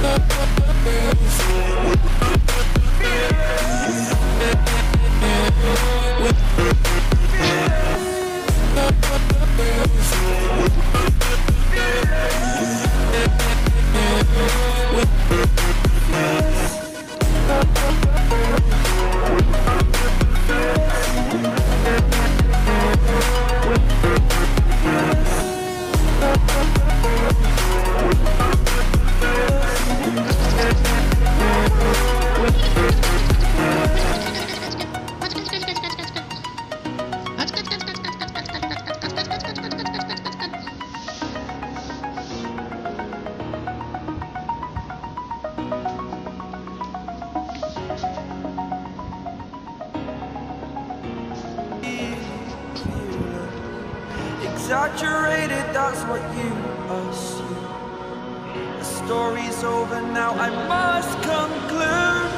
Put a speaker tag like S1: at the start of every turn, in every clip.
S1: fearless. Exaggerated, that's what you assume. The story's over now, I must conclude.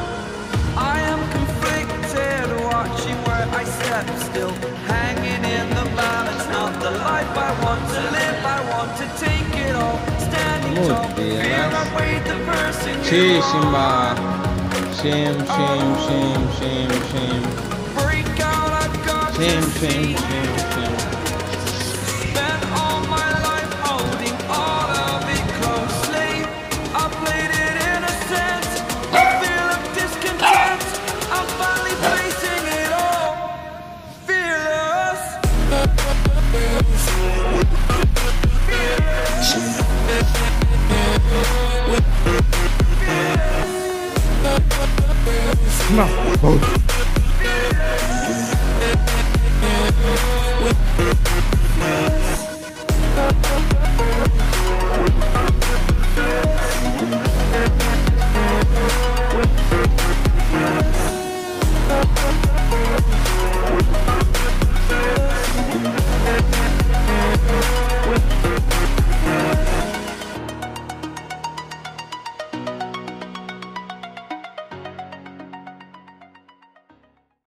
S1: I am conflicted, watching where I step still, hanging in the balance. Not the life I want to live, I want to take it all, standing
S2: Muy
S1: tall.
S2: bien.
S1: Fear I weighed the person
S2: Sí. Shimba. Sim, sim, sim, sim, sim.
S1: Break out, I've got
S2: Sim, sim, sim, sim. No.